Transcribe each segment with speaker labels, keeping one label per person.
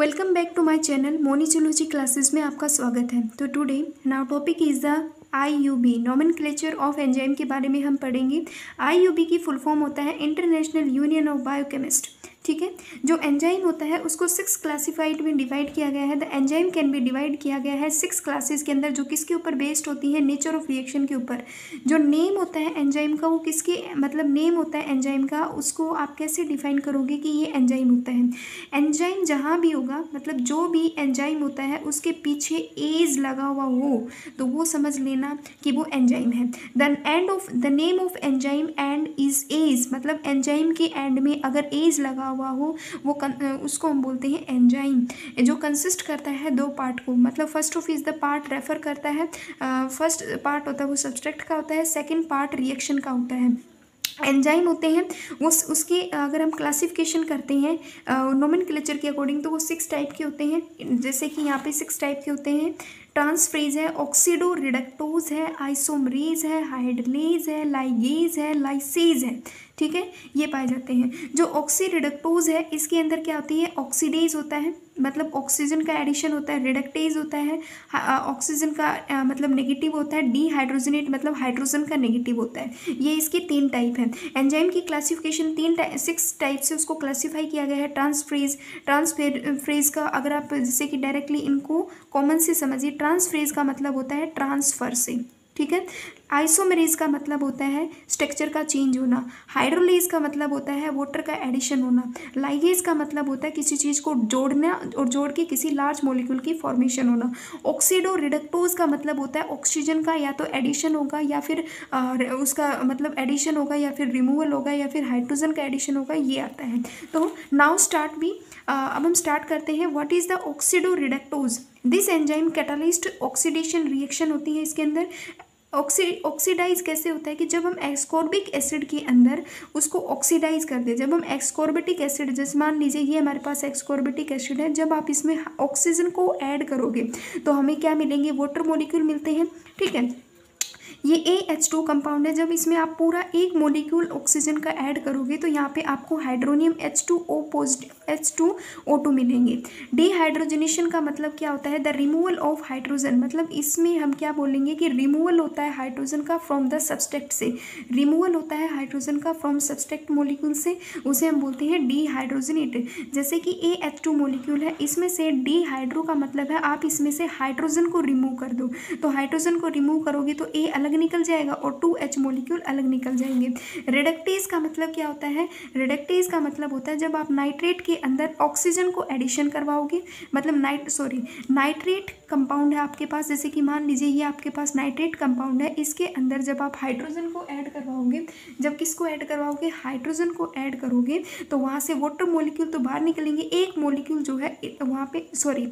Speaker 1: Welcome back to my channel मोनीचोलॉजी classes में आपका स्वागत है। तो today now topic is the I U B nomenclature of enzyme के बारे में हम पढ़ेंगे। आई यू बी की फुल फॉर्म होता है इंटरनेशनल यूनियन ऑफ़ बायोकेमिस्ट ठीक है? जो एंजाइम होता है, उसको सिक्स क्लासिफाइड में डिवाइड किया गया है। The enzyme can be divide किया गया है सिक्स क्लासेस के अंदर, जो किसके ऊपर बेस्ड होती है? नेचर ऑफ़ रिएक्शन के ऊपर। जो नेम होता है एंजाइम का, वो किसके मतलब नेम होता है एंजाइम का, उसको आप कैसे डिफाइन करोगे कि ये एंजाइम होता है? एंजाइम जहाँ भी होगा मतलब जो भी एंजाइम होता है, उसके पीछे एज लगा हुआ हो तो वो समझ लेना कि वो एंजाइम है। The end of the name of enzyme end is ase मतलब एंजाइम के एंड में अगर एज लगा हुआ हो वो कन, उसको हम बोलते हैं एंजाइम। जो कंसिस्ट करता है दो पार्ट को मतलब first of is the part refer करता है फ़र्स्ट पार्ट होता है वो सब्सट्रैक्ट का होता है सेकेंड पार्ट रिएक्शन का होता है। एंजाइम होते हैं वो उसकी अगर हम क्लासिफिकेशन करते हैं नोमन क्लेचर के अकॉर्डिंग तो वो सिक्स टाइप के होते हैं। जैसे कि यहाँ पे सिक्स टाइप के होते हैं ट्रांसफ्रेज है ऑक्सीडो रिडक्टोज है आइसोमरीज है हाइड्रलेज है लाइगेज है लाइसेज है। ठीक है? ये पाए जाते हैं। जो ऑक्सी रिडक्टोज है इसके अंदर क्या होती है? ऑक्सीडेज होता है मतलब ऑक्सीजन का एडिशन होता है रिडक्टेज होता है ऑक्सीजन का आ, मतलब नेगेटिव होता है डीहाइड्रोजनेट मतलब हाइड्रोजन का नेगेटिव होता है। ये इसके तीन टाइप हैं। एंजाइम की क्लासिफिकेशन तीन टाइप सिक्स टाइप से उसको क्लासीफाई किया गया है। ट्रांसफ्रेज ट्रांसफ्रेज का अगर आप जैसे कि डायरेक्टली इनको कॉमन से समझिए ट्रांसफ्रेज का मतलब होता है ट्रांसफ़र से। ठीक है? आइसोमरेज का मतलब होता है स्ट्रक्चर का चेंज होना। हाइड्रोलेज का मतलब होता है वाटर का एडिशन होना। लाइगेज का मतलब होता है किसी चीज़ को जोड़ना और जोड़ के किसी लार्ज मोलिक्यूल की फॉर्मेशन होना। ऑक्सीडो रिडक्टोज का मतलब होता है ऑक्सीजन का या तो एडिशन होगा या फिर उसका मतलब एडिशन होगा या फिर रिमूवल होगा या फिर हाइड्रोजन का एडिशन होगा, ये आता है। तो नाउ स्टार्ट भी अब हम स्टार्ट करते हैं what is the oxidoreductase this enzyme catalyst oxidation reaction होती है इसके अंदर। ऑक्सी ऑक्सीडाइज कैसे होता है कि जब हम एक्सकॉर्बिक एसिड के अंदर उसको ऑक्सीडाइज कर दें, जब हम एक्सकॉर्बेटिक एसिड जैसे मान लीजिए ये हमारे पास एक्सकॉर्बेटिक एसिड है, जब आप इसमें ऑक्सीजन को ऐड करोगे तो हमें क्या मिलेंगे? वाटर मोलिक्यूल मिलते हैं, ठीक है? ये ए एच टू कंपाउंड है। जब इसमें आप पूरा एक मोलिक्यूल ऑक्सीजन का ऐड करोगे तो यहाँ पे आपको hydronium H two O positive H two O two मिलेंगे। डिहाइड्रोजनेशन का मतलब क्या होता है? द रिमूवल ऑफ़ हाइड्रोजन मतलब इसमें हम क्या बोलेंगे कि रिमूवल होता है हाइड्रोजन का फ्रॉम द सब्सटेक्ट से। रिमूवल होता है हाइड्रोजन का फ्रॉम सब्सटेक्ट मोलिक्यूल से। उसे हम बोलते हैं डिहाइड्रोजनेट जैसे कि ए एच टू मोलिक्यूल है, इसमें से डीहाइड्रो का मतलब है आप इसमें से हाइड्रोजन को रिमूव कर दो। तो हाइड्रोजन को रिमूव करोगे तो ए अलग निकल जाएगा और टू एच मोलिक्यूल अलग निकल जाएँगे। रिडक्टेज का मतलब क्या होता है? रिडक्टेज का मतलब होता है जब आप नाइट्रेट के अंदर ऑक्सीजन को एडिशन करवाओगे। मतलब नाइट सॉरी नाइट्रेट कंपाउंड है आपके पास। जैसे कि मान लीजिए ये आपके पास नाइट्रेट कंपाउंड है। इसके अंदर जब आप हाइड्रोजन को ऐड करवाओगे, जब किसको ऐड करवाओगे? हाइड्रोजन को ऐड करोगे तो वहाँ से वाटर मोलिक्यूल तो बाहर निकलेंगे। एक मोलिक्यूल जो है, वहाँ पे सॉरी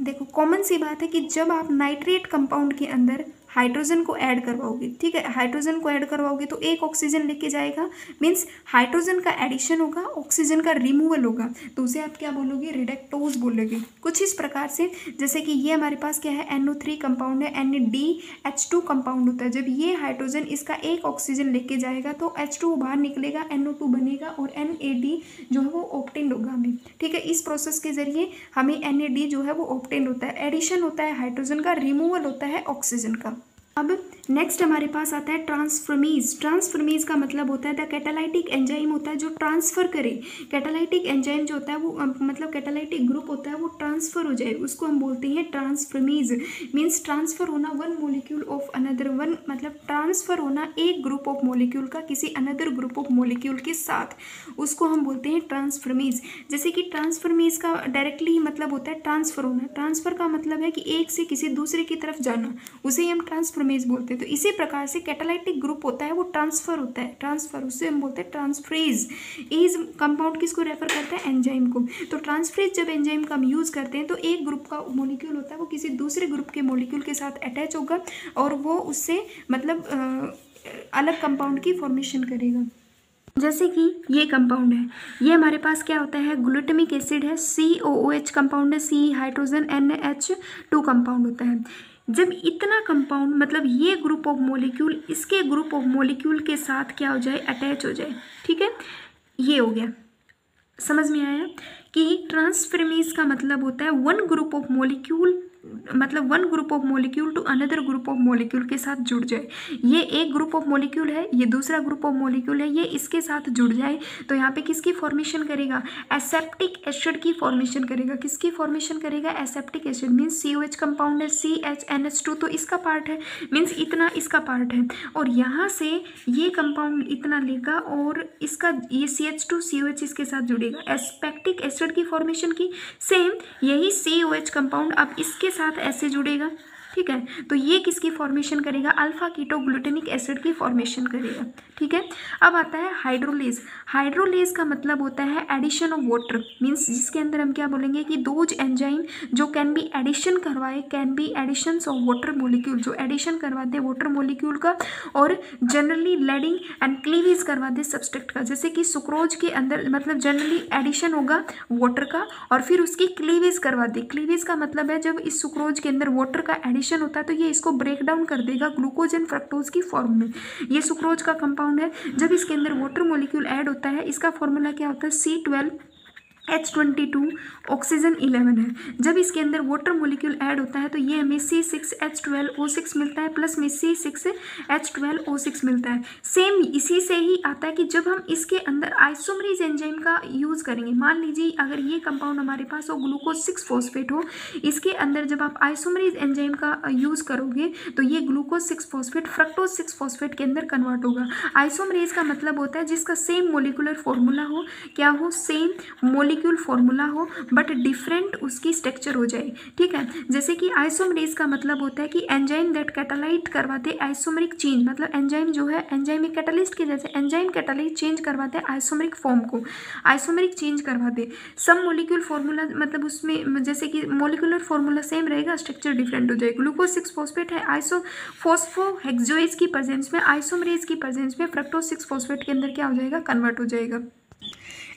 Speaker 1: देखो कॉमन सी बात है कि जब आप नाइट्रेट कंपाउंड के अंदर हाइड्रोजन को ऐड करवाओगे, ठीक है? हाइड्रोजन को ऐड करवाओगे तो एक ऑक्सीजन लेके जाएगा मीन्स हाइड्रोजन का एडिशन होगा ऑक्सीजन का रिमूवल होगा। तो उसे आप क्या बोलोगे? रिडक्टोज बोलोगे। कुछ इस प्रकार से, जैसे कि ये हमारे पास क्या है? एनओ थ्री कंपाउंड है N D H two compound होता है। जब ये हाइड्रोजन इसका एक ऑक्सीजन लेके जाएगा तो एच टू बाहर निकलेगा एनओ टू बनेगा और एन ए डी जो है वो ऑप्टेंड होगा हमें, ठीक है? इस प्रोसेस के ज़रिए हमें एन ए डी जो है वो ऑप्टेंड होता है। एडिशन होता है हाइड्रोजन का रिमूवल होता है ऑक्सीजन का। अब नेक्स्ट हमारे पास आता है ट्रांसफर्मीज ट्रांसफर्मीज का मतलब होता है द कैटालाइटिक एंजाइम होता है जो ट्रांसफ़र करे. कैटालाइटिक एंजाइम जो होता है वो मतलब कैटालाइटिक ग्रुप होता है वो ट्रांसफ़र हो जाए. उसको हम बोलते हैं ट्रांसफर्मीज मीन्स ट्रांसफ़र होना one molecule of another one मतलब ट्रांसफ़र होना एक ग्रुप ऑफ़ मोलिक्यूल का किसी अनदर ग्रुप ऑफ़ मोलिक्यूल के साथ. उसको हम बोलते हैं ट्रांसफर्मीज जैसे कि ट्रांसफर्मीज का डायरेक्टली मतलब होता है ट्रांसफ़र होना. ट्रांसफ़र का मतलब है कि एक से किसी दूसरे की तरफ़ जाना. उसे हम ट्रांसफ़र ट्रांसफॉर्मेज बोलते हैं। तो इसी प्रकार से कैटालाइटिक ग्रुप होता है वो ट्रांसफ़र होता है। ट्रांसफ़र उससे हम बोलते हैं ट्रांसफ्रेज एज कंपाउंड किसको रेफर करता है? एंजाइम को। तो ट्रांसफ्रेज जब एंजाइम का हम यूज़ करते हैं तो एक ग्रुप का मोलिक्यूल होता है वो किसी दूसरे ग्रुप के मोलिक्यूल के साथ अटैच होगा और वो उससे मतलब आ, अलग कंपाउंड की फॉर्मेशन करेगा। जैसे कि ये कंपाउंड है। ये हमारे पास क्या होता है? ग्लूटामिक एसिड है। सी ओ ओ एच कंपाउंड है। C hydrogen N H two compound होता है। जब इतना कंपाउंड मतलब ये ग्रुप ऑफ़ मोलिक्यूल इसके ग्रुप ऑफ़ मोलिक्यूल के साथ क्या हो जाए अटैच हो जाए, ठीक है? ये हो गया। समझ में आया? कि ट्रांसफर्मेज का मतलब होता है वन ग्रुप ऑफ़ मोलिक्यूल मतलब one group of molecule to another group of molecule के साथ जुड़ जाए। ये एक ग्रुप ऑफ़ मोलिक्यूल है, ये दूसरा ग्रुप ऑफ़ मोलिक्यूल है, ये इसके साथ जुड़ जाए तो यहाँ पे किसकी फॉर्मेशन करेगा? एसेप्टिक एसिड की फॉर्मेशन करेगा। किसकी फॉर्मेशन करेगा? Aspartic acid means C O H compound है C H N H two तो इसका पार्ट है। मीन्स इतना इसका पार्ट है। और यहाँ से ये कंपाउंड इतना लेगा और इसका ये C H two C O H इसके साथ जुड़ेगा। एस्पेक्टिक एसिड की फॉर्मेशन की सेम यही सी ओ एच कंपाउंड अब इसके साथ ऐसे जुड़ेगा। ठीक है? तो ये किसकी फॉर्मेशन करेगा? अल्फ़ा कीटोग्लूटेनिक एसिड की फॉर्मेशन करेगा। ठीक है? अब आता है हाइड्रोलेज हाइड्रोलेज का मतलब होता है एडिशन ऑफ़ वाटर मींस जिसके अंदर हम क्या बोलेंगे कि दोज एंजाइम जो कैन बी एडिशन करवाए can be addition of water molecule जो एडिशन करवाते हैं वाटर मोलिक्यूल का और जनरली लेडिंग एंड क्लीवेज करवाते हैं सब्सटेक्ट का। जैसे कि सुक्रोज के अंदर मतलब जनरली एडिशन होगा वाटर का और फिर उसकी क्लीवेज करवा दे क्लीवेज का मतलब है जब इस सुक्रोज के अंदर वाटर का एडिशन होता है तो ये इसको ब्रेक डाउन कर देगा ग्लूकोज एंड फ्रक्टोज की फॉर्म में। ये सुक्रोज का कंपाउंड कंपाउंड है, जब इसके अंदर वाटर मोलिक्यूल ऐड होता है, इसका फॉर्मूला क्या होता है? C twelve H twenty two oxygen eleven है। जब इसके अंदर वाटर मोलिक्यूल ऐड होता है तो ये हमें C six H twelve O six मिलता है प्लस में C six H twelve O six मिलता है। सेम इसी से ही आता है कि जब हम इसके अंदर आइसोमरीज एंजाइम का यूज़ करेंगे, मान लीजिए अगर ये कंपाउंड हमारे पास हो ग्लूकोज सिक्स फॉस्फेट हो, इसके अंदर जब आप आइसोमरीज एंजाइम का यूज़ करोगे तो ये glucose six phosphate fructose six phosphate के अंदर कन्वर्ट होगा। आइसोमरीज का मतलब होता है जिसका सेम मोलिकुलर फॉर्मूला हो, क्या हो सेम मोलिक्यूल फॉर्मूला हो बट डिफरेंट उसकी स्ट्रक्चर हो जाए, ठीक है? जैसे कि आइसोमरेज का मतलब होता है कि एंजाइम दैट कैटालाइट करवाते आइसोमरिक चेंज मतलब एंजाइम जो है एंजाइम एक कैटालिस्ट के जैसे एंजाइम कैटालाइट चेंज करवाते हैं आइसोमरिक फॉर्म को आइसोमरिक चेंज करवाते सब मोलिक्यूल फॉर्मूला मतलब उसमें, जैसे कि मोलिकुलर फॉर्मूला सेम रहेगा स्ट्रक्चर डिफरेंट हो जाएगा। ग्लूकोज सिक्स फॉस्फेट है आइसो फोस्फोहेक्सोइज की प्रेजेंस में आइसोमरेज की प्रेजेंस में फ्रक्टोज सिक्स फॉस्फेट के अंदर क्या हो जाएगा? कन्वर्ट हो जाएगा।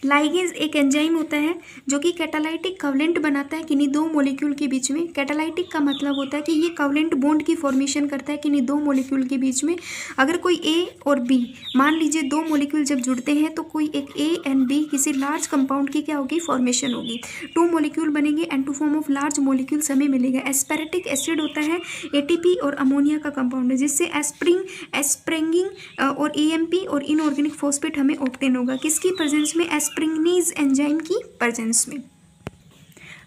Speaker 1: लाइगेज एक एंजाइम होता है, जो कि कैटालाइटिक कवलेंट बनाता है किन्हीं दो मोलिक्यूल के बीच में। कैटालाइटिक का मतलब होता है कि ये कवलेंट बॉन्ड की फॉर्मेशन करता है किन्हीं दो मोलिक्यूल के बीच में। अगर कोई ए और बी मान लीजिए दो मोलिक्यूल जब जुड़ते हैं तो कोई एक ए एंड बी किसी लार्ज कंपाउंड की क्या होगी? फॉर्मेशन होगी। टू मोलिक्यूल बनेंगे and two form of large molecules हमें मिलेगा। एस्पेरेटिक एसिड होता है एटीपी और अमोनिया का कंपाउंड है जिससे एस्प्रिंग एस्प्रेंगिंग और ई और इनऑर्गेनिक फॉस्फेट हमें ऑप्टेन होगा। किसकी प्रेजेंस में एस स्प्रिंगनीज एंजाइम की प्रजेंस में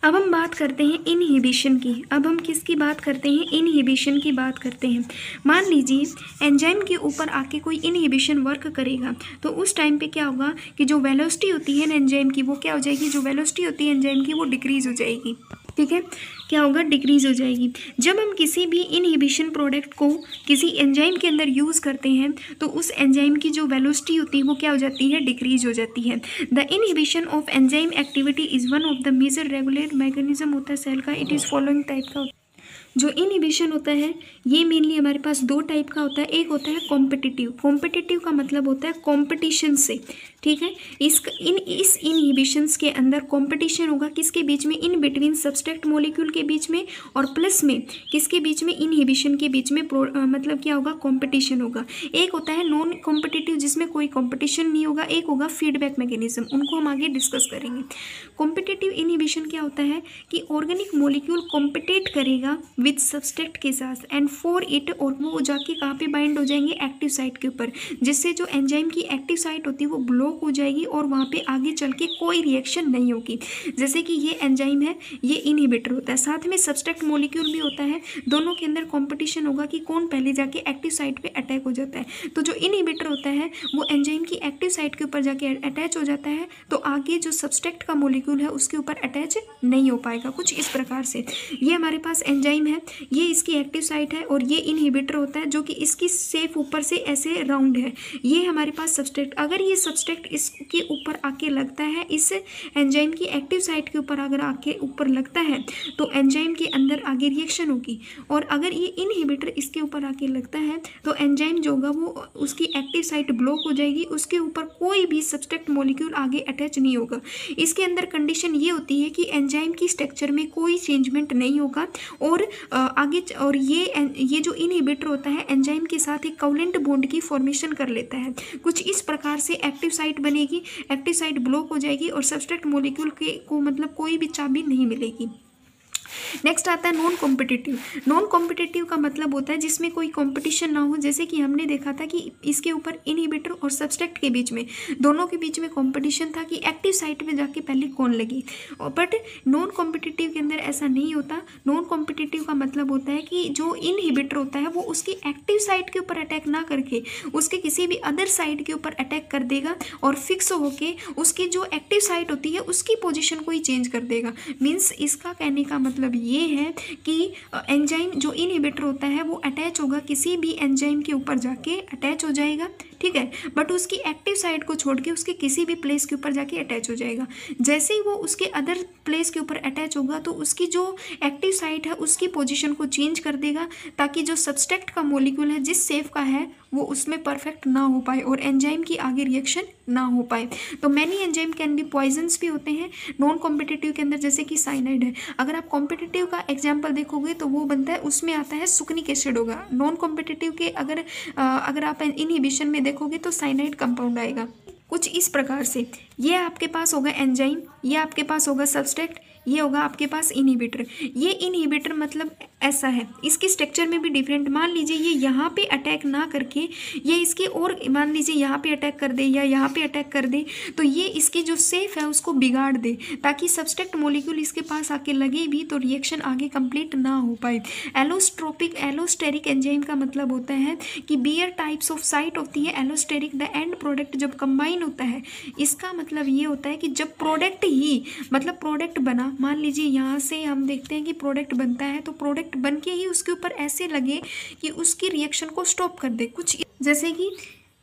Speaker 1: अब हम बात करते हैं इनहिबिशन की। अब हम किसकी बात करते हैं? इनहिबिशन की बात करते हैं। मान लीजिए एंजाइम के ऊपर आके कोई इनहिबिशन वर्क करेगा तो उस टाइम पे क्या होगा कि जो वेलोसिटी होती है ना एंजाइम की, वो क्या हो जाएगी? जो वेलोसिटी होती है एंजाइम की, वो डिक्रीज हो जाएगी। ठीक है? क्या होगा? डिक्रीज हो जाएगी। जब हम किसी भी इनहिबिशन प्रोडक्ट को किसी एंजाइम के अंदर यूज़ करते हैं तो उस एंजाइम की जो वेलोसिटी होती है, वो क्या हो जाती है? डिक्रीज हो जाती है। The inhibition of enzyme activity is one of the major regular mechanism होता है सेल का। इट इज़ फॉलोइंग टाइप का जो इनहिबिशन होता है, ये मेनली हमारे पास दो टाइप का होता है। एक होता है कॉम्पिटिटिव कॉम्पिटिटिव का मतलब होता है कॉम्पिटिशन से। ठीक है? इस इन इस इनहिबिशंस के अंदर कंपटीशन होगा किसके बीच में? इन बिटवीन सब्सट्रैक्ट मॉलिक्यूल के बीच में और प्लस में किसके बीच में? इनहिबिशन के बीच में आ, मतलब क्या होगा? कंपटीशन होगा। एक होता है नॉन कॉम्पिटिटिव जिसमें कोई कॉम्पिटिशन नहीं होगा एक होगा फीडबैक मैकेनिज्म उनको हम आगे डिस्कस करेंगे। कॉम्पिटिटिव इनहिबिशन क्या होता है? कि ऑर्गेनिक मोलिक्यूल कॉम्पिटेट करेगा विद सब्सट्रैक्ट के साथ एंड फॉर इट और वो जाके कहाँ पे बाइंड हो जाएँगे? एक्टिव साइट के ऊपर जिससे जो एंजाइम की एक्टिव साइट होती है वो ब्लॉक ब्लॉक हो जाएगी और वहाँ पे आगे चल के कोई रिएक्शन नहीं होगी। जैसे कि ये एंजाइम है, ये इनहिबिटर होता है। साथ में सब्सट्रैक्ट मोलिक्यूल भी होता है। दोनों के अंदर कॉम्पिटिशन होगा कि कौन पहले जाके एक्टिव साइट पर अटैक हो जाता है। तो जो इनहिबिटर होता है, वो एंजाइम की एक्टिव साइट के ऊपर जाके अटैच हो जाता है। तो आगे जो सब्सट्रैक्ट का मोलिक्यूल है, उसके ऊपर अटैच नहीं हो पाएगा कुछ इस प्रकार से। ये हमारे पास एंजाइम है। ये इसकी एक्टिव साइट है और ये इनहिबिटर होता है जो कि इसकी सेफ़ ऊपर से ऐसे राउंड है। ये हमारे पास सब्सट्रैक्ट अगर ये सब्सट्रैक्ट इफ़ेक्ट इसके ऊपर आके लगता है। इस एंजाइम की एक्टिव साइट के ऊपर अगर आके ऊपर लगता है तो एंजाइम के अंदर आगे रिएक्शन होगी। और अगर ये इनहिबिटर इसके ऊपर आके लगता है तो एंजाइम जो होगा वो उसकी एक्टिव साइट ब्लॉक हो जाएगी। उसके ऊपर कोई भी सब्सट्रैक्ट मॉलिक्यूल आगे अटैच नहीं होगा। इसके अंदर कंडीशन ये होती है कि एंजाइम की स्ट्रक्चर में कोई चेंजमेंट नहीं होगा। और आगे और ये ये जो इनहिबिटर होता है एंजाइम के साथ एक कवलेंट बॉन्ड की फॉर्मेशन कर लेता है। कुछ इस प्रकार से एक्टिव साइट साइट बनेगी एक्टिव साइट ब्लॉक हो जाएगी और सब्सट्रेक्ट मोलिक्यूल के को मतलब कोई भी चाबी नहीं मिलेगी। नेक्स्ट आता है नॉन कॉम्पिटिटिव नॉन कॉम्पिटिटिव का मतलब होता है जिसमें कोई कॉम्पिटिशन ना हो, जैसे कि हमने देखा था कि इसके ऊपर इनहिबिटर और सब्सट्रैक्ट के बीच में, दोनों के बीच में कॉम्पिटिशन था कि एक्टिव साइट में जाके पहले कौन लगी। बट नॉन कॉम्पिटिटिव के अंदर ऐसा नहीं होता। नॉन कॉम्पिटिटिव का मतलब होता है कि जो इनहिबिटर होता है, वो उसकी एक्टिव साइट के ऊपर अटैक ना करके, उसके किसी भी अदर साइट के ऊपर अटैक कर देगा और फिक्स होके उसकी जो एक्टिव साइट होती है, उसकी पोजिशन को ही चेंज कर देगा। मीन्स इसका कहने का मतलब ये है कि एंजाइम जो इनहिबिटर होता है, वो अटैच होगा किसी भी एंजाइम के ऊपर जाके अटैच हो जाएगा। ठीक है? बट उसकी एक्टिव साइड को छोड़ के उसके किसी भी प्लेस के ऊपर जाके अटैच हो जाएगा। जैसे ही वो उसके अदर प्लेस के ऊपर अटैच होगा तो उसकी जो एक्टिव साइट है उसकी पोजिशन को चेंज कर देगा ताकि जो सब्सटेक्ट का मोलिक्यूल है जिस सेफ़ का है वो उसमें परफेक्ट ना हो पाए और एंजाइम की आगे रिएक्शन ना हो पाए। तो many enzyme can be poisons भी होते हैं नॉन कॉम्पिटिटिव के अंदर जैसे कि साइनाइड है। अगर आप कॉम्पिटिटिव का एग्ज़ाम्पल देखोगे तो वो बनता है उसमें आता है सुकनिक एसिड होगा। नॉन कॉम्पिटिटिव के अगर आ, अगर आप इनहिबिशन में देखोगे तो साइनाइड कंपाउंड आएगा। कुछ इस प्रकार से। ये आपके पास होगा एंजाइम ये आपके पास होगा सब्सट्रैक्ट ये होगा आपके पास इनहिबिटर ये इनहिबिटर मतलब ऐसा है। इसके स्ट्रक्चर में भी डिफरेंट मान लीजिए ये यहाँ पे अटैक ना करके, ये इसके और मान लीजिए यहाँ पे अटैक कर दे या यहाँ पे अटैक कर दे तो ये इसकी जो सेफ़ है उसको बिगाड़ दे, ताकि सब्सटेक्ट मोलिक्यूल इसके पास आके लगे भी तो रिएक्शन आगे कंप्लीट ना हो पाए। एलोस्ट्रोपिक एलोस्टेरिक एंजाइम का मतलब होता है कि बियर टाइप्स ऑफ़ साइट होती है एलोस्टेरिक द एंड प्रोडक्ट जब कंबाइन होता है, इसका मतलब ये होता है कि जब प्रोडक्ट ही मतलब प्रोडक्ट बना, मान लीजिए यहाँ से हम देखते हैं कि प्रोडक्ट बनता है तो प्रोडक्ट बन के ही उसके ऊपर ऐसे लगे कि उसकी रिएक्शन को स्टॉप कर दे। कुछ जैसे कि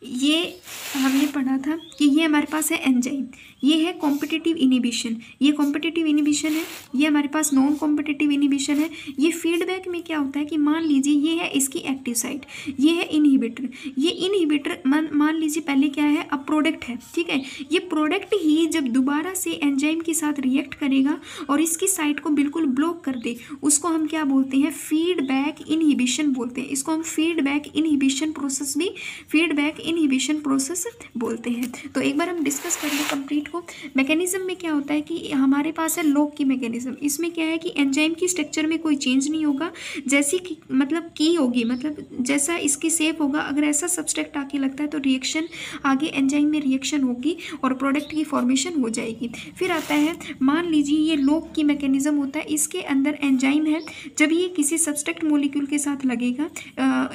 Speaker 1: ये हमने पढ़ा था कि ये हमारे पास है एंजाइम। ये है कॉम्पिटिटिव इनिबिशन ये कॉम्पिटिटिव इनिबिशन है, ये हमारे पास नॉन कॉम्पिटिटिव इनिबिशन है। ये फीडबैक में क्या होता है कि मान लीजिए ये है इसकी एक्टिव साइट ये है इनहिबिटर ये इनहिबिटर मान मान लीजिए पहले क्या है? अब प्रोडक्ट है, ठीक है? ये प्रोडक्ट ही जब दोबारा से एंजाइम के साथ रिएक्ट करेगा और इसकी साइट को बिल्कुल ब्लॉक कर दे, उसको हम क्या बोलते हैं? फीडबैक इनहिबिशन बोलते हैं। इसको हम फीडबैक इनहिबिशन प्रोसेस भी फीडबैक इनहिबिशन प्रोसेस बोलते हैं। तो एक बार हम डिस्कस कर लें कंप्लीट को। मैकेनिज्म में क्या होता है कि हमारे पास है लॉक की मैकेनिज्म इसमें क्या है कि एंजाइम की स्ट्रक्चर में कोई चेंज नहीं होगा। जैसी की मतलब की होगी मतलब जैसा इसकी सेफ़ होगा, अगर ऐसा सब्सट्रैक्ट आके लगता है तो रिएक्शन आगे एंजाइम में रिएक्शन होगी और प्रोडक्ट की फॉर्मेशन हो जाएगी। फिर आता है, मान लीजिए ये लॉक की मैकेनिज्म होता है, इसके अंदर एंजाइम है। जब ये किसी सब्सट्रैक्ट मोलिक्यूल के साथ लगेगा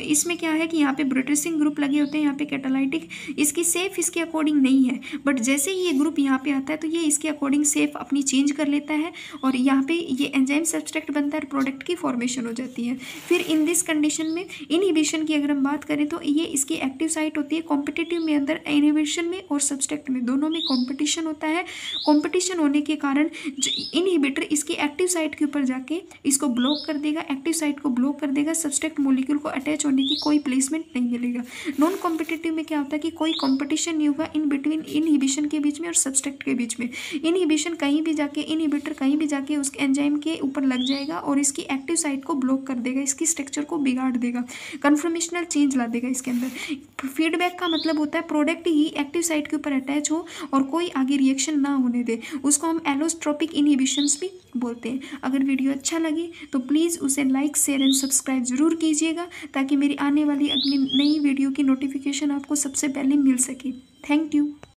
Speaker 1: इसमें क्या है कि यहाँ पे ब्रिटिसिंग ग्रुप लगे होते हैं, यहाँ पे कैटालाइटिक इसकी सेफ़ इसके अकॉर्डिंग नहीं है। बट जैसे ही ये ग्रुप यहाँ पे आता है तो ये इसके अकॉर्डिंग सेफ़ अपनी चेंज कर लेता है और यहाँ पे ये एंजाइम सब्सट्रैक्ट बनता है प्रोडक्ट की फॉर्मेशन हो जाती है। फिर इन दिस कंडीशन में इनहिबिशन की अगर हम बात करें तो ये इसकी एक्टिव साइट होती है। कॉम्पिटिटिव में अंदर इनहिबिशन में और सब्सट्रैक्ट में। दोनों में कॉम्पिटिशन होता है। कॉम्पिटिशन होने के कारण इनहिबिटर इसकी एक्टिव साइट के ऊपर जाके इसको ब्लॉक कर देगा। एक्टिव साइट को ब्लॉक कर देगा। सब्सट्रैक्ट मोलिक्यूल को अटैच होने की कोई प्लेसमेंट नहीं मिलेगा। नॉन कॉम्पिटिटिव में क्या होता है कि कोई कॉम्पिटिशन नहीं होगा इन बिटवीन इनहिबिशन के बीच में और सब्सट्रैक्ट के बीच में। इनहिबिशन कहीं भी जाके इनहिबिटर कहीं भी जाके उस एंजाइम के ऊपर लग जाएगा और इसकी एक्टिव साइट को ब्लॉक कर देगा, इसकी स्ट्रक्चर को बिगाड़ देगा कन्फर्मेशनल चेंज ला देगा इसके अंदर। फीडबैक का मतलब होता है प्रोडक्ट ही एक्टिव साइट के ऊपर अटैच हो और कोई आगे रिएक्शन ना होने दे। उसको हम एलोस्ट्रोपिक इनहिबिशंस भी बोलते हैं। अगर वीडियो अच्छा लगे तो प्लीज़ उसे लाइक शेयर एंड सब्सक्राइब ज़रूर कीजिएगा ताकि मेरी आने वाली अगली नई वीडियो की नोटिफिकेशन आपको सबसे पहले मिल सके। Thank you